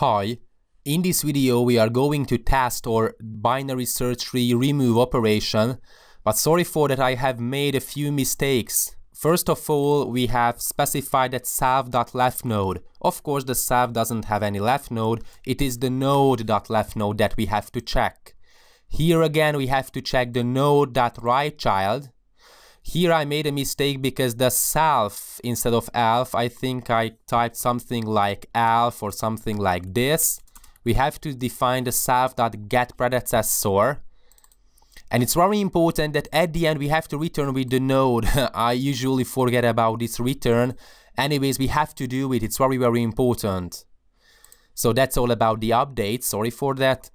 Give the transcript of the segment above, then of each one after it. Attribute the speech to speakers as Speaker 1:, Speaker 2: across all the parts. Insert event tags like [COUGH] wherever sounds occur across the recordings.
Speaker 1: Hi, in this video we are going to test our binary search tree remove operation, but sorry for that I have made a few mistakes. First of all, we have specified that self.left node. Of course, the self doesn't have any left node, it is the node.left node that we have to check. Here again, we have to check the node.right child, here I made a mistake because the self instead of elf, I think I typed something like elf or something like this. We have to define the self.get predecessor. And it's very important that at the end we have to return with the node. [LAUGHS] I usually forget about this return. Anyways, we have to do it. It's very, very important. So that's all about the update. Sorry for that.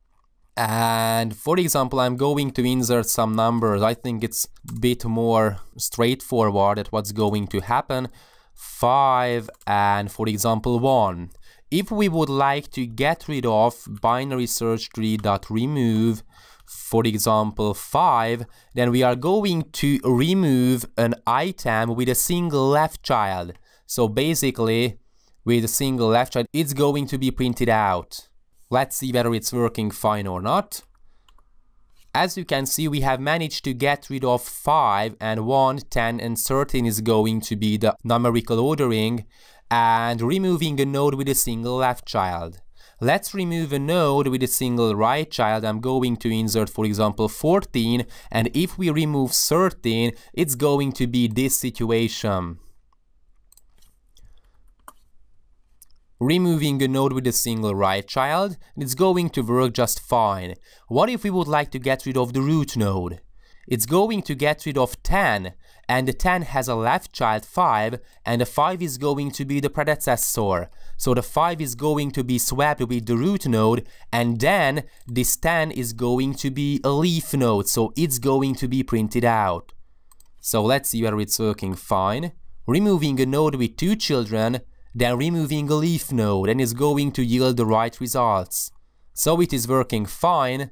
Speaker 1: And for example, I'm going to insert some numbers. I think it's a bit more straightforward at what's going to happen. 5 and for example 1. If we would like to get rid of binary search tree dot remove, for example 5, then we are going to remove an item with a single left child. So basically, with a single left child, it's going to be printed out. Let's see whether it's working fine or not. As you can see, we have managed to get rid of 5 and 1, 10 and 13 is going to be the numerical ordering and removing a node with a single left child. Let's remove a node with a single right child. I'm going to insert, for example, 14 and if we remove 13, it's going to be this situation. Removing a node with a single right child, it's going to work just fine. What if we would like to get rid of the root node? It's going to get rid of 10, and the 10 has a left child 5, and the 5 is going to be the predecessor. So the 5 is going to be swapped with the root node, and then this 10 is going to be a leaf node, so it's going to be printed out. So let's see whether it's working fine. Removing a node with two children, then removing a leaf node and is going to yield the right results. So it is working fine.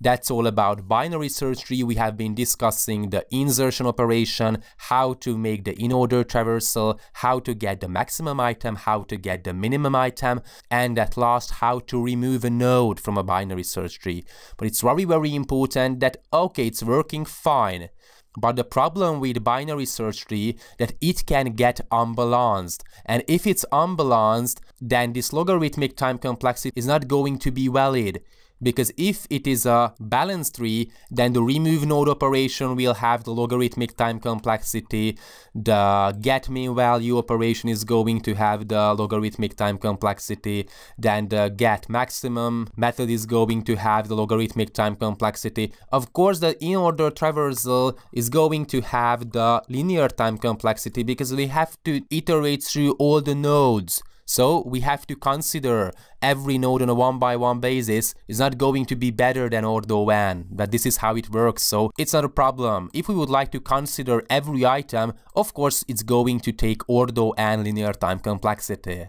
Speaker 1: That's all about binary search tree. We have been discussing the insertion operation, how to make the in-order traversal, how to get the maximum item, how to get the minimum item, and at last how to remove a node from a binary search tree. But it's very, very important that, okay, it's working fine. But the problem with binary search tree that it can get unbalanced. And if it's unbalanced, then this logarithmic time complexity is not going to be valid because if it is a balanced tree, then the remove node operation will have the logarithmic time complexity, the get mean value operation is going to have the logarithmic time complexity, then the get maximum method is going to have the logarithmic time complexity. Of course, the in-order traversal is going to have the linear time complexity because we have to iterate through all the nodes. So we have to consider every node on a one by one basis is not going to be better than ortho n, but this is how it works, so it's not a problem. If we would like to consider every item, of course it's going to take ortho n linear time complexity.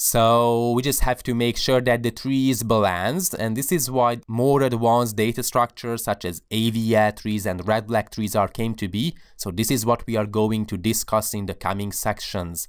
Speaker 1: So we just have to make sure that the tree is balanced and this is why more advanced data structures such as AVL trees and red-black trees are came to be. So this is what we are going to discuss in the coming sections.